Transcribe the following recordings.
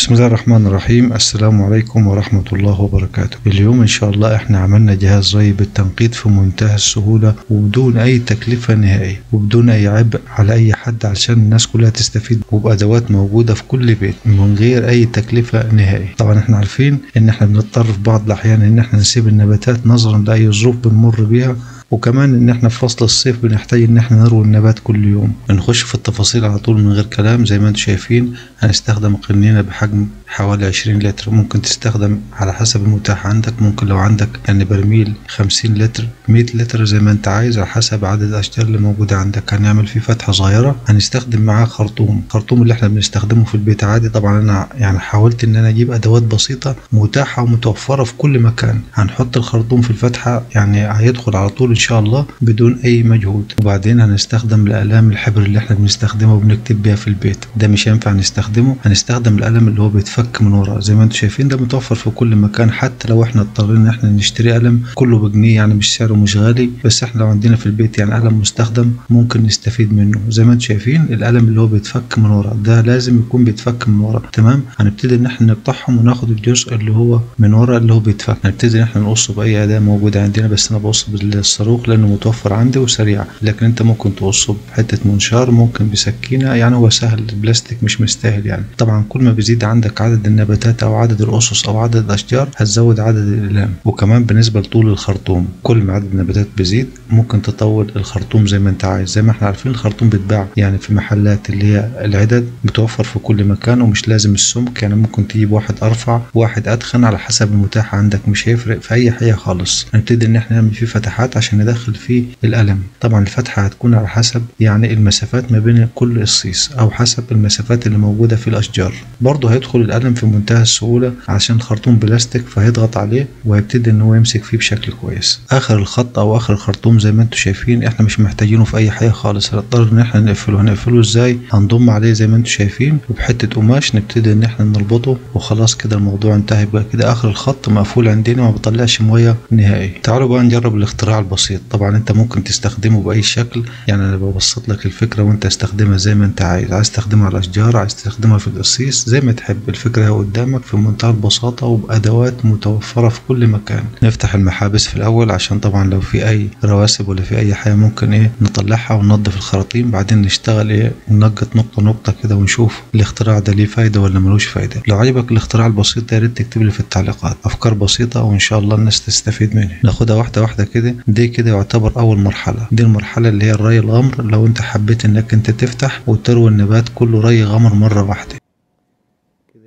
بسم الله الرحمن الرحيم السلام عليكم ورحمة الله وبركاته اليوم إن شاء الله إحنا عملنا جهاز ري بالتنقيط في منتهى السهولة وبدون أي تكلفة نهائية وبدون أي عبء على أي حد علشان الناس كلها تستفيد وبأدوات موجودة في كل بيت من غير أي تكلفة نهائية. طبعا إحنا عارفين إن إحنا بنضطر في بعض الأحيان إن إحنا نسيب النباتات نظرا لأي ظروف بنمر بيها وكمان إن إحنا في فصل الصيف بنحتاج إن إحنا نروي النبات كل يوم. نخش في التفاصيل على طول من غير كلام زي ما أنتم شايفين هنستخدم قنينة بحجم حوالي 20 لتر. ممكن تستخدم على حسب المتاح عندك. ممكن لو عندك يعني برميل 50 لتر 100 لتر زي ما انت عايز على حسب عدد الأشجار اللي موجودة عندك. هنعمل فيه فتحة صغيرة. هنستخدم معاه خرطوم. الخرطوم اللي إحنا بنستخدمه في البيت عادي. طبعا أنا يعني حاولت إن أنا أجيب أدوات بسيطة متاحة ومتوفرة في كل مكان. هنحط الخرطوم في الفتحة. يعني هيدخل على طول إن شاء الله بدون أي مجهود. وبعدين هنستخدم الالام الحبر اللي إحنا بنستخدمها وبنكتب بيها في البيت. ده مش هينفع نستخدمه. هنستخدم القلم اللي هو بيتفك من ورا زي ما أنتم شايفين ده متوفر في كل مكان حتى لو إحنا اضطرينا ان إحنا نشتري قلم كله بجنيه يعني مش سعره مش غالي بس إحنا لو عندنا في البيت يعني قلم مستخدم ممكن نستفيد منه. زي ما أنتم شايفين القلم اللي هو بيتفك من ورا ده لازم يكون بيتفك من ورا تمام؟ هنبتدي ان إحنا نقطعهم وناخد الجزء اللي هو من ورا اللي هو بيتفك. هنبتدي ان إحنا نقصه بأي أداة موجودة عندنا بس أنا بقص بالصاروخ لأنه متوفر عندي وسريع. لكن أنت ممكن تقصه بحتة منشار ممكن بسكينة يعني هو سهل البلاستيك مش مستاهل يعني. طبعا كل ما بيزيد عندك عدد النباتات أو عدد الأسس أو عدد الأشجار هتزود عدد الاقلام وكمان بالنسبة لطول الخرطوم كل ما عدد النباتات بيزيد ممكن تطول الخرطوم زي ما انت عايز. زي ما إحنا عارفين الخرطوم بيتباع يعني في محلات اللي هي العدد بتوفر في كل مكان ومش لازم السمك. يعني ممكن تجيب واحد أرفع واحد اتخن على حسب المتاح عندك. مش هيفرق في أي حاجة خالص. نبتدي إن إحنا نعمل فيه فتحات عشان ندخل فيه القلم طبعا الفتحة هتكون على حسب يعني المسافات ما بين كل قصيص أو حسب المسافات اللي موجودة في الأشجار. برضه هيدخل القلم في منتهى السهولة عشان الخرطوم بلاستيك فهيضغط عليه وهيبتدي إن هو يمسك فيه بشكل كويس. آخر الخط أو آخر الخرطوم زي ما أنتم شايفين إحنا مش محتاجينه في أي حاجة خالص هنضطر إن إحنا نقفله. هنقفله إزاي؟ هنضم عليه زي ما أنتم شايفين وبحتة قماش نبتدي إن إحنا نربطه وخلاص كده الموضوع انتهى. يبقى كده آخر الخط مقفول عندنا ما بيطلعش مية نهائي. تعالوا بقى نجرب الاختراع البسيط. طبعا أنت ممكن تستخدمه بأي شكل. يعني أنا ببسط لك الفكرة وأنت استخدمها زي ما أنت عايز. عايز تستخدمها على الاشجار عايز تستخدمها في القصيص زي ما تحب. الفكرة هي قدامك في منتهى البساطة وبأدوات متوفرة في كل مكان. نفتح المحابس في الأول عشان طبعا لو في أي رواسب ولا في أي حاجة ممكن إيه نطلعها وننظف الخراطيم بعدين نشتغل إيه ننقط نقطة نقطة كده ونشوف الاختراع ده ليه فايدة ولا ملوش فايدة. لو عجبك الاختراع البسيط ده يا ريت تكتب لي في التعليقات. أفكار بسيطة وإن شاء الله الناس تستفيد منها. ناخدها واحدة واحدة كده دي كده يعتبر أول مرحلة. دي المرحلة اللي هي الري الغمر لو أنت حبيت إنك أنت تفتح وتروي النبات كله ري غمر مرة واحدة.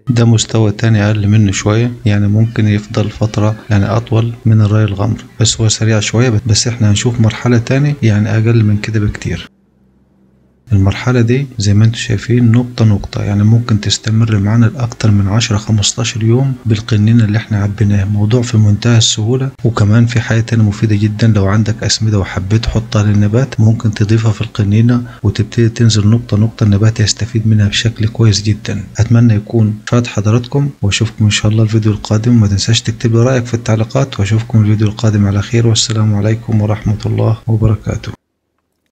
ده مستوى تاني أقل منه شوية. يعني ممكن يفضل فترة يعني أطول من الري الغمر. بس هو سريع شوية بس إحنا هنشوف مرحلة تاني يعني أقل من كده بكتير. المرحلة دي زي ما أنتم شايفين نقطة نقطة. يعني ممكن تستمر معانا لأكتر من 10 15 يوم بالقنينة اللي إحنا عبيناها. موضوع في منتهى السهولة وكمان في حاجة تانية مفيدة جدا. لو عندك أسمدة وحبيت تحطها للنبات ممكن تضيفها في القنينة وتبتدي تنزل نقطة نقطة. النبات يستفيد منها بشكل كويس جدا. أتمنى يكون فات حضراتكم وأشوفكم إن شاء الله الفيديو القادم. وما تنساش تكتب رأيك في التعليقات وأشوفكم الفيديو القادم. على خير والسلام عليكم ورحمة الله وبركاته.